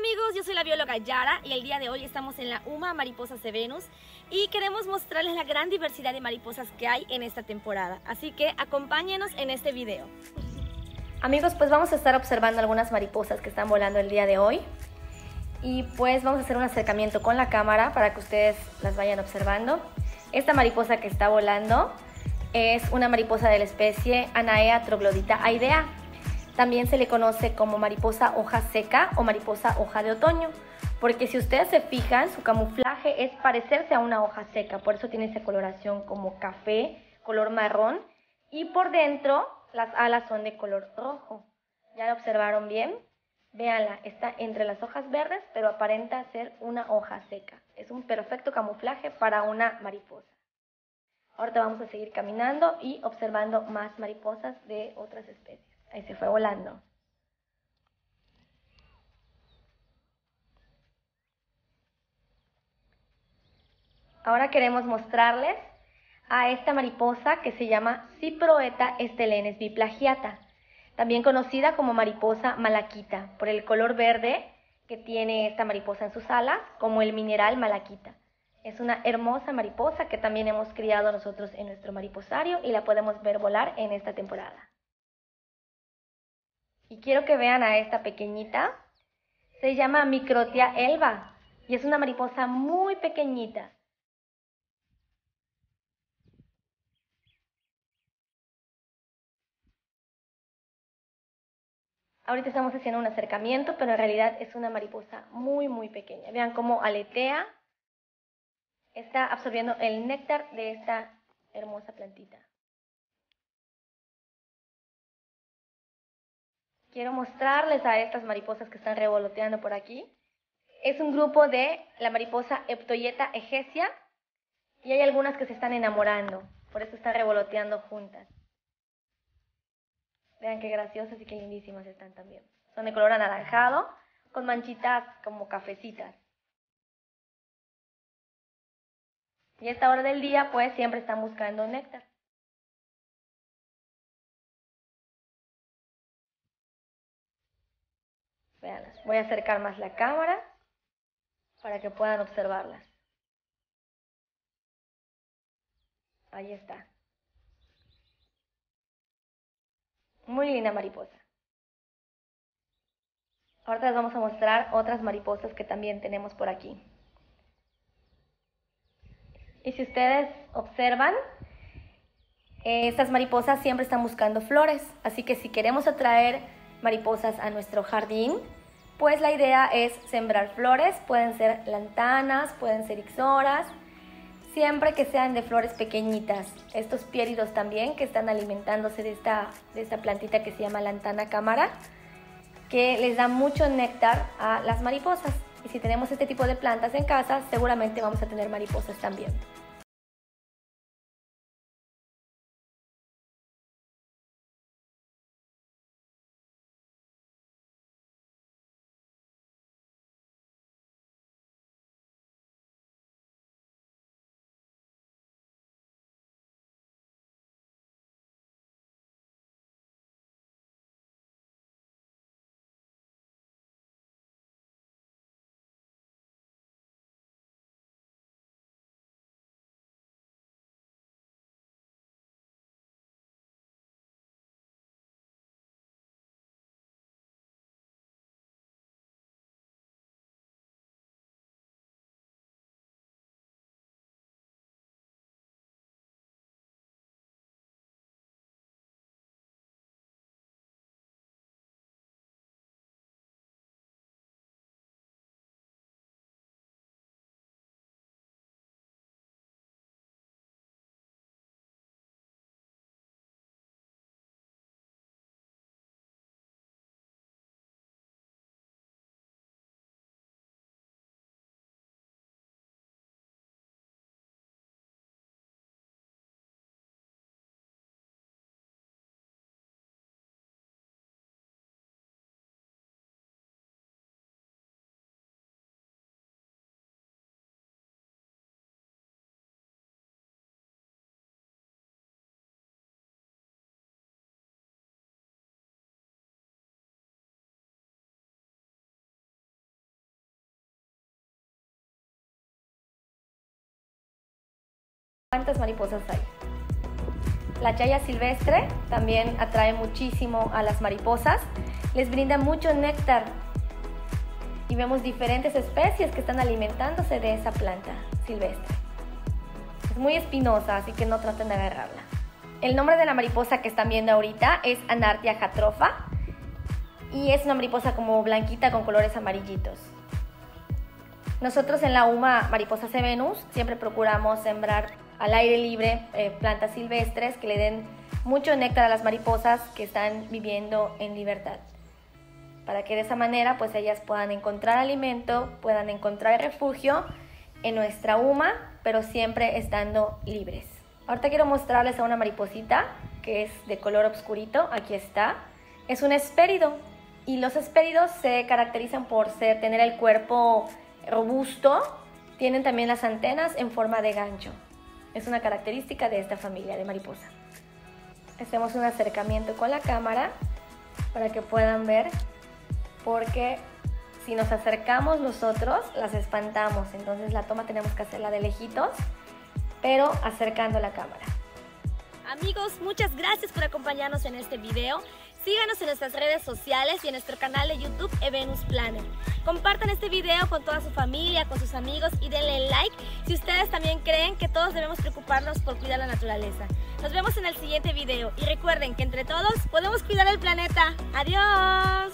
amigos, yo soy la bióloga Yara y el día de hoy estamos en la UMA Mariposas de Venus y queremos mostrarles la gran diversidad de mariposas que hay en esta temporada. Así que acompáñenos en este video. Amigos, pues vamos a estar observando algunas mariposas que están volando el día de hoy y pues vamos a hacer un acercamiento con la cámara para que ustedes las vayan observando. Esta mariposa que está volando es una mariposa de la especie Anaea troglodita aidea. También se le conoce como mariposa hoja seca o mariposa hoja de otoño, porque si ustedes se fijan, su camuflaje es parecerse a una hoja seca, por eso tiene esa coloración como café, color marrón, y por dentro las alas son de color rojo. ¿Ya lo observaron bien? Véanla, está entre las hojas verdes, pero aparenta ser una hoja seca. Es un perfecto camuflaje para una mariposa. Ahorita vamos a seguir caminando y observando más mariposas de otras especies. Ahí se fue volando. Ahora queremos mostrarles a esta mariposa que se llama Ciproeta estelenes biplagiata, también conocida como mariposa malaquita, por el color verde que tiene esta mariposa en sus alas, como el mineral malaquita. Es una hermosa mariposa que también hemos criado nosotros en nuestro mariposario y la podemos ver volar en esta temporada. Y quiero que vean a esta pequeñita. Se llama Microtia elba y es una mariposa muy pequeñita. Ahorita estamos haciendo un acercamiento, pero en realidad es una mariposa muy, muy pequeña. Vean cómo aletea. Está absorbiendo el néctar de esta hermosa plantita. Quiero mostrarles a estas mariposas que están revoloteando por aquí. Es un grupo de la mariposa Eptoyeta egesia y hay algunas que se están enamorando, por eso están revoloteando juntas. Vean qué graciosas y qué lindísimas están también. Son de color anaranjado, con manchitas como cafecitas. Y a esta hora del día, pues siempre están buscando néctar. Voy a acercar más la cámara para que puedan observarlas. Ahí está. Muy linda mariposa. Ahora les vamos a mostrar otras mariposas que también tenemos por aquí. Y si ustedes observan, estas mariposas siempre están buscando flores. Así que si queremos atraer mariposas a nuestro jardín, pues la idea es sembrar flores, pueden ser lantanas, pueden ser ixoras, siempre que sean de flores pequeñitas. Estos piéridos también que están alimentándose de esta, de esta plantita que se llama lantana cámara, que les da mucho néctar a las mariposas. Y si tenemos este tipo de plantas en casa, seguramente vamos a tener mariposas también. Cuántas mariposas hay. La chaya silvestre también atrae muchísimo a las mariposas, les brinda mucho néctar y vemos diferentes especies que están alimentándose de esa planta silvestre. Es muy espinosa, así que no traten de agarrarla. El nombre de la mariposa que están viendo ahorita es Anartia jatrofa y es una mariposa como blanquita con colores amarillitos. Nosotros en la UMA Mariposa Venus siempre procuramos sembrar al aire libre eh, plantas silvestres que le den mucho néctar a las mariposas que están viviendo en libertad. Para que de esa manera pues ellas puedan encontrar alimento, puedan encontrar refugio en nuestra UMA, pero siempre estando libres. Ahorita quiero mostrarles a una mariposita que es de color oscurito, aquí está. Es un espérido y los espéridos se caracterizan por ser, tener el cuerpo robusto, tienen también las antenas en forma de gancho. Es una característica de esta familia de mariposa. Hacemos un acercamiento con la cámara para que puedan ver, porque si nos acercamos nosotros, las espantamos. Entonces la toma tenemos que hacerla de lejitos, pero acercando la cámara. Amigos, muchas gracias por acompañarnos en este video. Síganos en nuestras redes sociales y en nuestro canal de YouTube Evenus Planner. Compartan este video con toda su familia, con sus amigos y denle like si ustedes también creen que todos debemos preocuparnos por cuidar la naturaleza. Nos vemos en el siguiente video y recuerden que entre todos podemos cuidar el planeta. ¡Adiós!